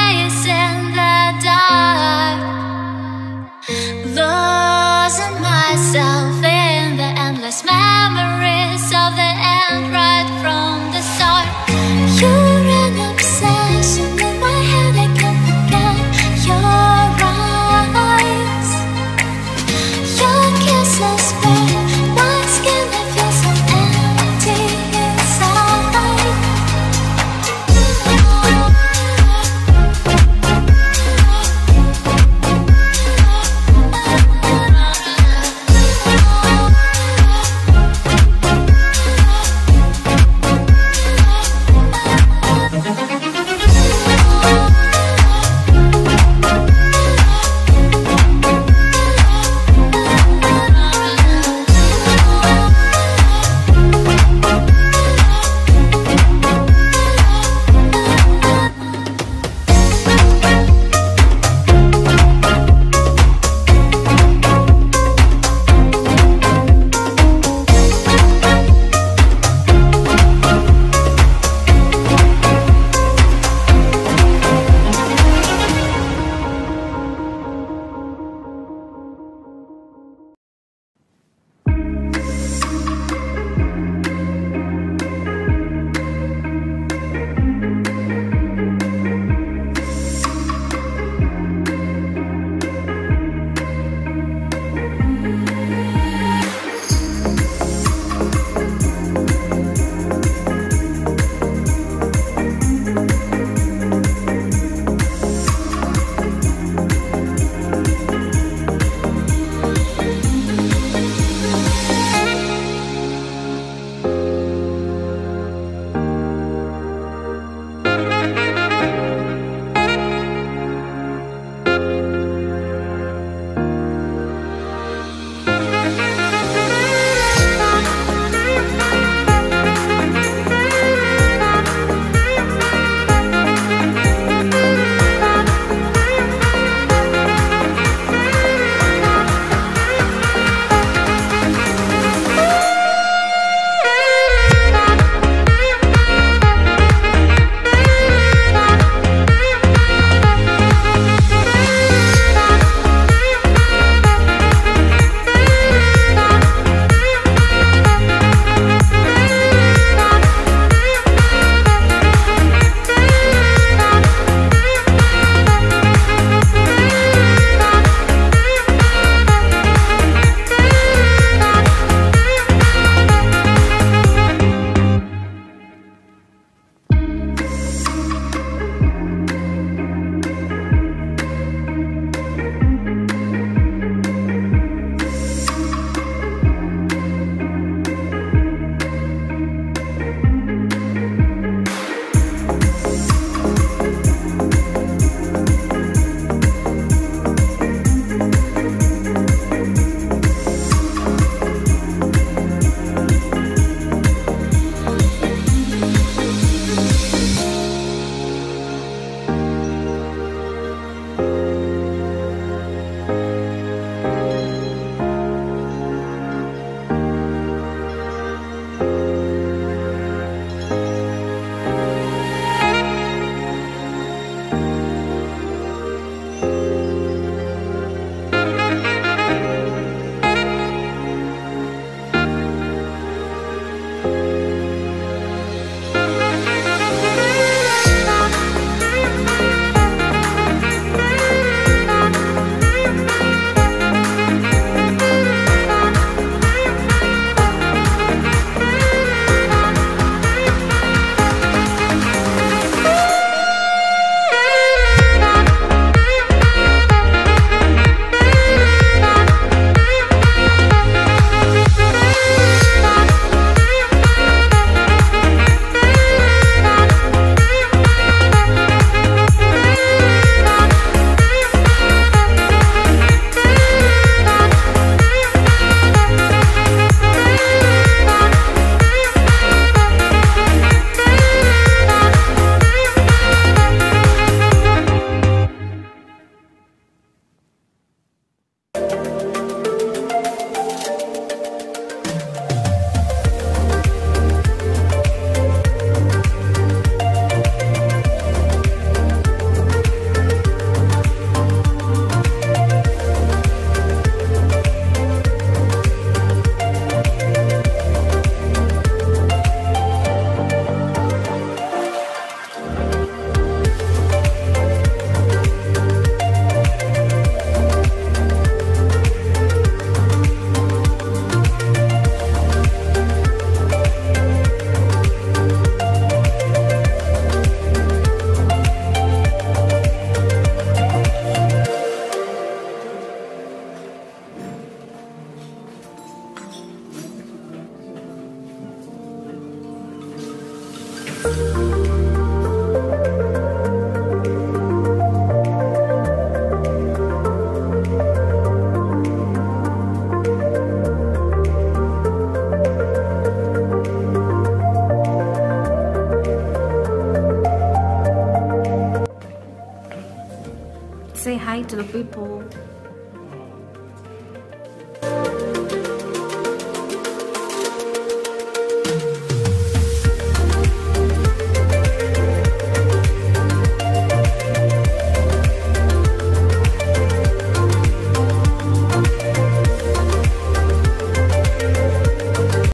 a the people